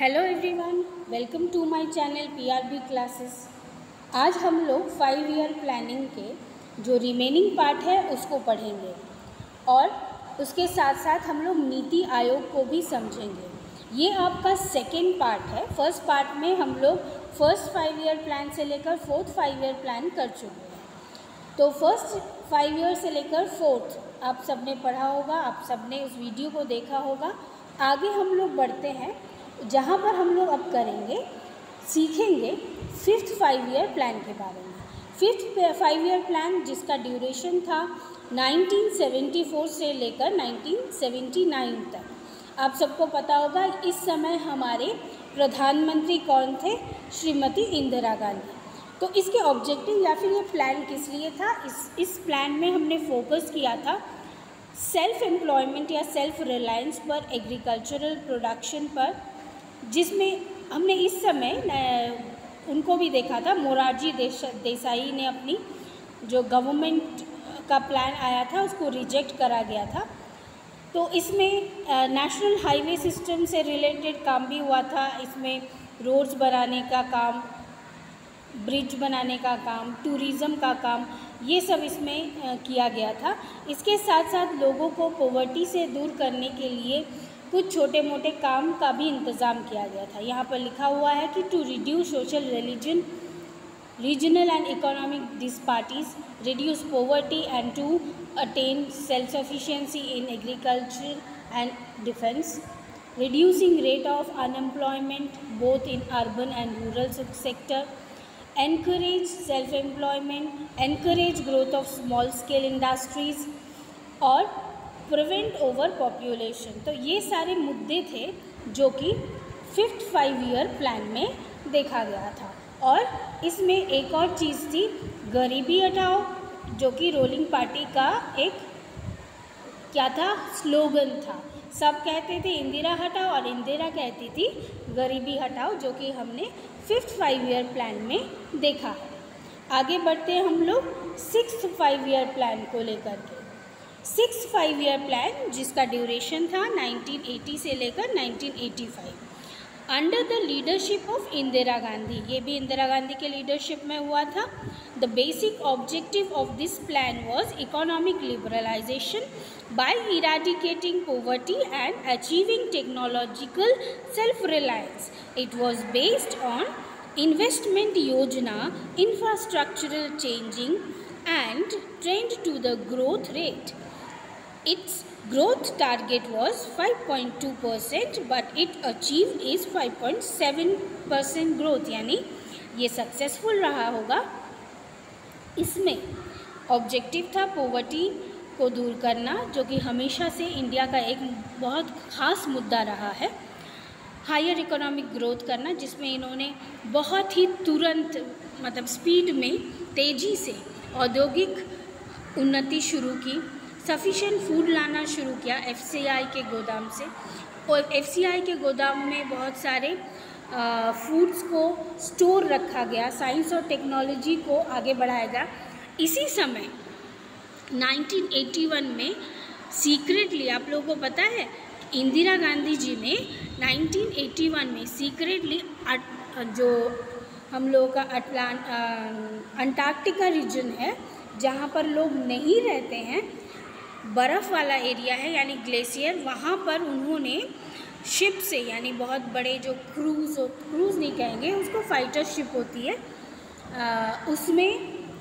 Hello everyone welcome to my channel PRB classes आज हम लोग फाइव ईयर प्लानिंग के जो रिमेनिंग पार्ट है उसको पढ़ेंगे और उसके साथ साथ हम लोग नीति आयोग को भी समझेंगे। ये आपका सेकेंड पार्ट है। फ़र्स्ट पार्ट में हम लोग फ़र्स्ट फाइव ईयर प्लान से लेकर फोर्थ फाइव ईयर प्लान कर चुके हैं। तो फ़र्स्ट फाइव ईयर से लेकर फोर्थ आप सबने पढ़ा होगा, आप सबने उस वीडियो को देखा होगा। आगे हम लोग बढ़ते हैं। जहाँ पर हम लोग अब करेंगे, सीखेंगे फिफ्थ फाइव ईयर प्लान के बारे में। फिफ्थ फाइव ईयर प्लान जिसका ड्यूरेशन था 1974 से लेकर 1979 तक। आप सबको पता होगा, इस समय हमारे प्रधानमंत्री कौन थे? श्रीमती इंदिरा गांधी। तो इसके ऑब्जेक्टिव या फिर ये प्लान किस लिए था? इस इस प्लान में हमने फोकस किया था सेल्फ एम्प्लॉयमेंट या सेल्फ रिलायंस पर एग्रीकल्चरल प्रोडक्शन पर। जिसमें हमने इस समय उनको भी देखा था। मोरारजी देसाई ने अपनी जो गवर्नमेंट का प्लान आया था, उसको रिजेक्ट करा गया था। तो इसमें नेशनल हाईवे सिस्टम से रिलेटेड काम भी हुआ था। इसमें रोड्स बनाने का काम ब्रिज बनाने का काम टूरिज़्म का काम, ये सब इसमें किया गया था। इसके साथ साथ लोगों को पॉवर्टी से दूर करने के लिए कुछ छोटे मोटे काम का भी इंतज़ाम किया गया था। यहाँ पर लिखा हुआ है कि to reduce social religion regional and economic disparities reduce poverty and to attain self sufficiency in agriculture and defence reducing rate of unemployment both in urban and rural sector encourage self employment encourage growth of small scale industries और prevent over population तो ये सारे मुद्दे थे जो कि fifth five year plan में देखा गया था। और इसमें एक और चीज़ थी, गरीबी हटाओ, जो कि रोलिंग पार्टी का एक क्या था? स्लोगन था। सब कहते थे इंदिरा हटाओ और इंदिरा कहती थी गरीबी हटाओ, जो कि हमने फिफ्थ फाइव ईयर प्लान में देखा है। आगे बढ़ते हम लोग सिक्स फाइव ईयर प्लान को लेकर के। सिक्स फाइव ईयर प्लान जिसका ड्यूरेशन था 1980 से लेकर 1985 under the leadership of Indira Gandhi ये भी इंदिरा गांधी के लीडरशिप में हुआ था। The basic objective of this plan was economic liberalisation by eradicating poverty and achieving technological self reliance it was based on investment योजना infrastructural changing and trend to the growth rate Its growth target was 5.2 percent, but it achieved is 5.7 percent growth, यानी ये successful रहा होगा। इसमें objective था poverty को दूर करना, जो कि हमेशा से इंडिया का एक बहुत ख़ास मुद्दा रहा है। हायर इकोनॉमिक ग्रोथ करना, जिसमें इन्होंने बहुत ही तुरंत मतलब स्पीड में तेज़ी से औद्योगिक उन्नति शुरू की। सफिशेंट फ़ूड लाना शुरू किया एफसीआई के गोदाम से। और एफ़ के गोदाम में बहुत सारे फूड्स को स्टोर रखा गया। साइंस और टेक्नोलॉजी को आगे बढ़ाया गया। इसी समय 1981 में सीक्रेटली आप लोगों को पता है, इंदिरा गांधी जी ने 1981 में सीक्रेटली जो हम लोगों का अटलान अंटार्कटिका रीजन है, जहाँ पर लोग नहीं रहते हैं बर्फ़ वाला एरिया है यानी ग्लेशियर वहाँ पर उन्होंने शिप से यानी बहुत बड़े जो क्रूज़ हो क्रूज़ नहीं कहेंगे उसको फाइटर शिप होती है आ, उसमें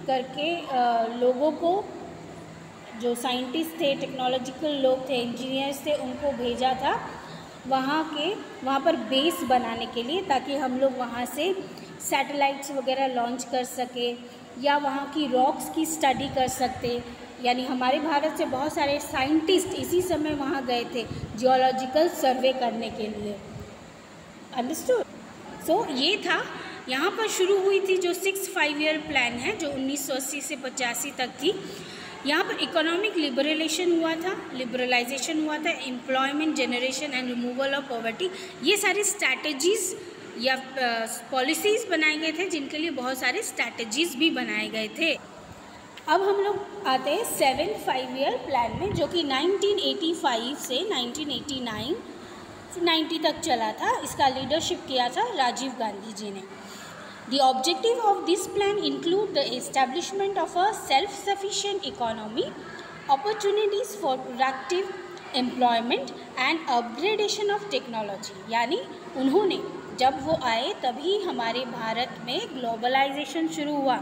करके आ, लोगों को जो साइंटिस्ट थे टेक्नोलॉजिकल लोग थे इंजीनियर्स थे उनको भेजा था वहाँ के वहाँ पर बेस बनाने के लिए ताकि हम लोग वहाँ से सैटेलाइट्स वगैरह लॉन्च कर सके। या वहाँ की रॉक्स की स्टडी कर सकते। यानी हमारे भारत से बहुत सारे साइंटिस्ट इसी समय वहाँ गए थे जियोलॉजिकल सर्वे करने के लिए। अंडरस्टूड सो so, ये था। यहाँ पर शुरू हुई थी जो सिक्स फाइव ईयर प्लान है जो 1980 से पचासी तक थी। यहाँ पर इकोनॉमिक लिबरलेशन हुआ था लिबरलाइजेशन हुआ था employment generation and removal of poverty ये सारी स्ट्रैटेजीज़ या पॉलिसीज़ बनाए गए थे जिनके लिए बहुत सारे स्ट्रैटेजीज़ भी बनाए गए थे। अब हम लोग आते हैं सेवन फाइव ईयर प्लान में, जो कि 1985 से 1989 नाइन्टी तक चला था। इसका लीडरशिप किया था राजीव गांधी जी ने। The objective of this plan include the establishment of a self sufficient economy opportunities for productive employment and upgradation of technology यानी उन्होंने जब वो आए, तभी हमारे भारत में ग्लोबलाइजेशन शुरू हुआ।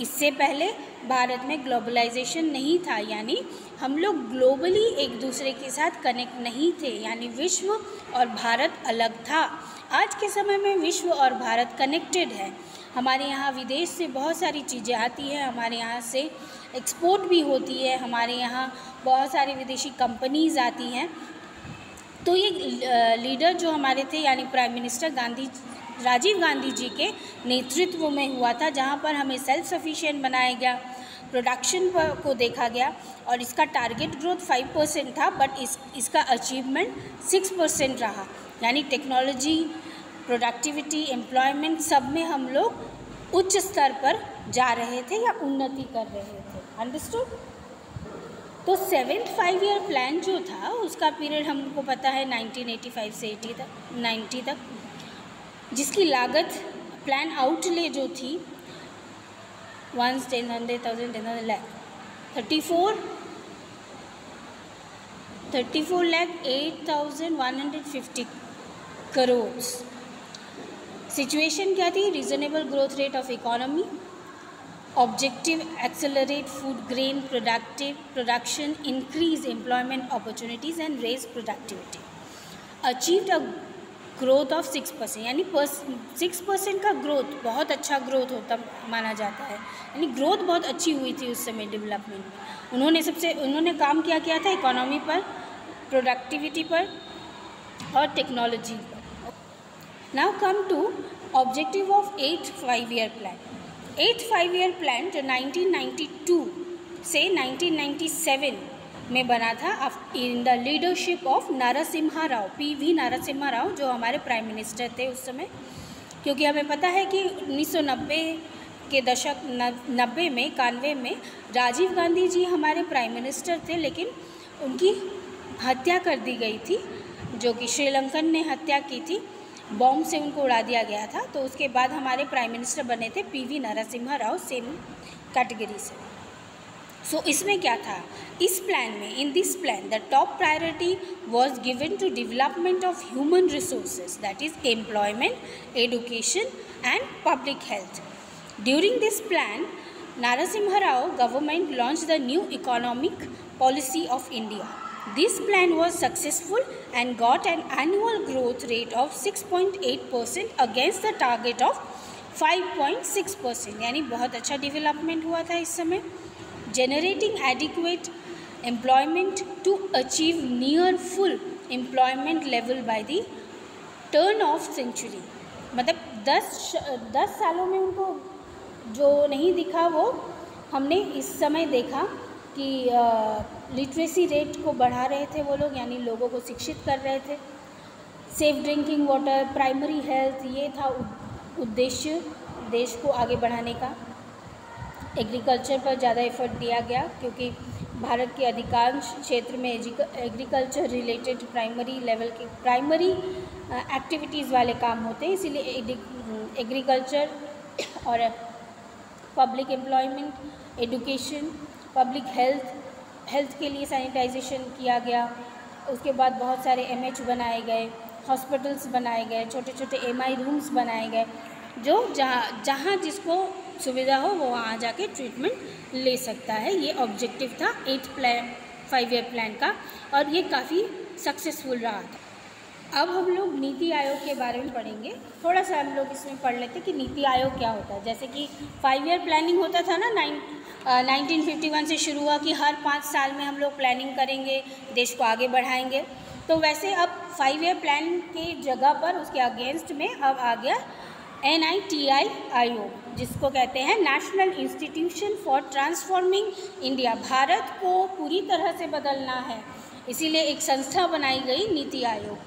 इससे पहले भारत में ग्लोबलाइजेशन नहीं था, यानी हम लोग ग्लोबली एक दूसरे के साथ कनेक्ट नहीं थे, यानी विश्व और भारत अलग था। आज के समय में विश्व और भारत कनेक्टेड है। हमारे यहाँ विदेश से बहुत सारी चीज़ें आती हैं, हमारे यहाँ से एक्सपोर्ट भी होती है, हमारे यहाँ बहुत सारी विदेशी कंपनीज़ आती हैं। तो ये लीडर जो हमारे थे, यानी प्राइम मिनिस्टर गांधी, राजीव गांधी जी के नेतृत्व में हुआ था, जहाँ पर हमें सेल्फ सफिशिएंट बनाया गया प्रोडक्शन को देखा गया, और इसका टारगेट ग्रोथ फाइव परसेंट था बट इस, इसका अचीवमेंट सिक्स परसेंट रहा। यानी टेक्नोलॉजी प्रोडक्टिविटी एम्प्लॉयमेंट सब में हम लोग उच्च स्तर पर जा रहे थे या उन्नति कर रहे थे। अंडरस्टूड तो सेवेंथ फाइव ईयर प्लान जो था, उसका पीरियड हमको पता है 1985 से 80 तक 90 तक। जिसकी लागत प्लान आउटले जो थी once ten hundred thousand ten hundred lakh thirty four thirty four lakh eight thousand one hundred fifty crore situation क्या थी? Reasonable growth rate of economy objective accelerate food grain productive production increase employment opportunities and raise productivity achieved a growth of six percent यानी six percent का growth बहुत अच्छा growth होता माना जाता है। यानी ग्रोथ बहुत अच्छी हुई थी उस समय डेवलपमेंट में। उन्होंने सबसे, उन्होंने काम क्या किया था? इकोनॉमी पर प्रोडक्टिविटी पर और टेक्नोलॉजी पर। Now come to objective of eight five year plan eight five year plan जो 1992 से 1997 में बना था in the leadership of Narasimha Rao, P V Narasimha Rao, जो हमारे प्राइम मिनिस्टर थे उस समय। क्योंकि हमें पता है कि 1990 के दशक, नब्बे में, इक्यानवे में राजीव गांधी जी हमारे प्राइम मिनिस्टर थे, लेकिन उनकी हत्या कर दी गई थी, जो कि श्रीलंकन ने हत्या की थी। बॉम्ब से उनको उड़ा दिया गया था तो उसके बाद हमारे प्राइम मिनिस्टर बने थे P V Narasimha Rao same category से। सो so, इसमें क्या था? इस प्लान में in this plan the top priority was given to development of human resources that is employment education and public health during this plan Narasimha Rao government launched the new economic policy of India. This plan was successful and got an annual growth rate of 6.8% against the target of 5.6% यानी बहुत अच्छा development हुआ था इस समय generating adequate employment to achieve near full employment level by the turn of century मतलब दस दस सालों में उनको जो नहीं दिखा वो हमने इस समय देखा कि लिटरेसी रेट को बढ़ा रहे थे वो लोग, यानी लोगों को शिक्षित कर रहे थे। Safe drinking water primary health ये था उद्देश्य देश को आगे बढ़ाने का। एग्रीकल्चर पर ज़्यादा एफर्ट दिया गया क्योंकि भारत के अधिकांश क्षेत्र में एग्रीकल्चर रिलेटेड प्राइमरी लेवल के प्राइमरी एक्टिविटीज़ वाले काम होते हैं, इसीलिए एग्रीकल्चर और public employment education public health health के लिए सैनिटाइजेशन किया गया। उसके बाद बहुत सारे एमएच बनाए गए हॉस्पिटल्स बनाए गए छोटे छोटे एमआई रूम्स बनाए गए, जो जहाँ जहाँ जिसको सुविधा हो वो वहाँ जाके ट्रीटमेंट ले सकता है। ये ऑब्जेक्टिव था eight plan five year plan का, और ये काफ़ी सक्सेसफुल रहा था। अब हम लोग नीति आयोग के बारे में पढ़ेंगे। थोड़ा सा हम लोग इसमें पढ़ लेते कि नीति आयोग क्या होता है। जैसे कि फाइव ईयर प्लानिंग होता था ना नाइन नाइनटीन फिफ्टी वन से शुरू हुआ कि हर पाँच साल में हम लोग प्लानिंग करेंगे, देश को आगे बढ़ाएँगे। तो वैसे अब फाइव ईयर प्लान के जगह पर, उसके अगेंस्ट में अब आ गया एन आई टी आई आयोग जिसको कहते हैं National Institution for Transforming India Bharat को पूरी तरह से बदलना है। इसीलिए एक संस्था बनाई गई नीति आयोग,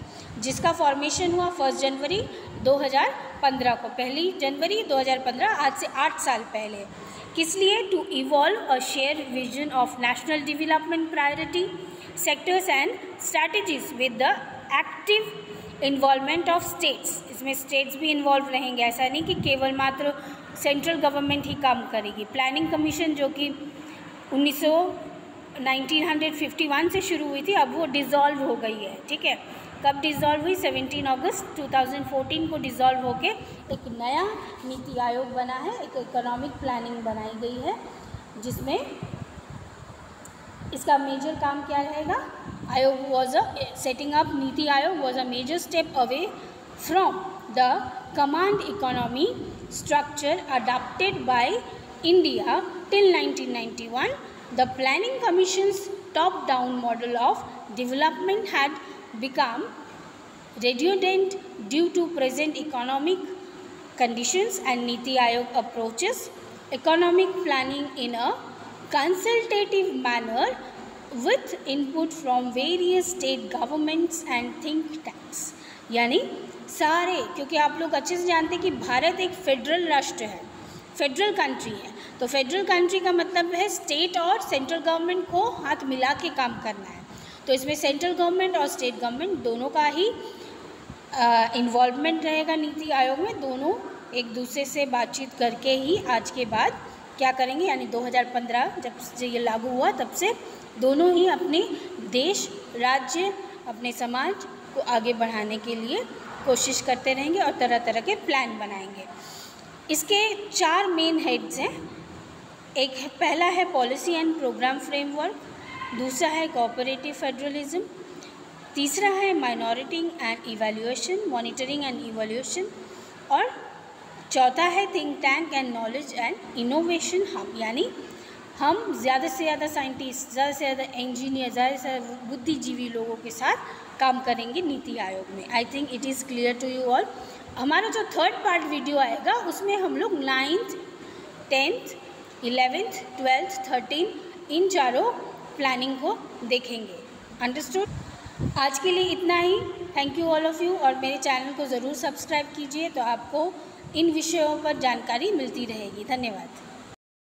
जिसका फॉर्मेशन हुआ फ़र्स्ट जनवरी 2015 को। पहली जनवरी 2015 आज से आठ साल पहले। किस लिए? To evolve a share vision of national development priority sectors and strategies with the active involvement of states इसमें स्टेट्स भी इन्वॉल्व रहेंगे। ऐसा नहीं कि केवल मात्र सेंट्रल गवर्नमेंट ही काम करेगी। प्लानिंग कमीशन जो कि 1900 1951 से शुरू हुई थी, अब वो डिज़ोल्व हो गई है। ठीक है? कब डिज़ोल्व हुई? 17 अगस्त 2014 को डिज़ोल्व होके एक नया नीति आयोग बना है। एक इकोनॉमिक प्लानिंग बनाई गई है, जिसमें इसका मेजर काम क्या रहेगा? Ayog was a setting up Niti Ayog was a major step away from the command economy structure adopted by India till 1991. The Planning Commission's top-down model of development had become redundant due to present economic conditions and Niti Ayog approaches economic planning in a consultative manner with input from various state governments and think tanks. यानी सारे, क्योंकि आप लोग अच्छे से जानते हैं कि भारत एक फेडरल राष्ट्र है फेडरल कंट्री है। तो फेडरल कंट्री का मतलब है स्टेट और सेंट्रल गवर्नमेंट को हाथ मिला के काम करना है। तो इसमें सेंट्रल गवर्नमेंट और स्टेट गवर्नमेंट दोनों का ही इन्वॉल्वमेंट रहेगा नीति आयोग में। दोनों एक दूसरे से बातचीत करके ही आज के बाद क्या करेंगे? यानी 2015 जब से ये लागू हुआ, तब से दोनों ही अपने देश, राज्य, अपने समाज को आगे बढ़ाने के लिए कोशिश करते रहेंगे और तरह तरह के प्लान बनाएँगे। इसके चार मेन हेड्स हैं। एक है, पहला है पॉलिसी एंड प्रोग्राम फ्रेमवर्क दूसरा है कोऑपरेटिव फेडरलिज्म तीसरा है minority and evaluation monitoring and evaluation और चौथा है think tank and knowledge and innovation hub यानी हम ज़्यादा से ज़्यादा साइंटिस्ट ज़्यादा से ज़्यादा इंजीनियर ज़्यादा से ज़्यादा बुद्धिजीवी लोगों के साथ काम करेंगे नीति आयोग में। I think it is clear to you all हमारा जो थर्ड पार्ट वीडियो आएगा, उसमें हम लोग ninth tenth eleventh twelfth thirteen इन चारों प्लानिंग को देखेंगे। अंडरस्टूड आज के लिए इतना ही। Thank you all of you और मेरे चैनल को ज़रूर सब्सक्राइब कीजिए तो आपको इन विषयों पर जानकारी मिलती रहेगी। धन्यवाद।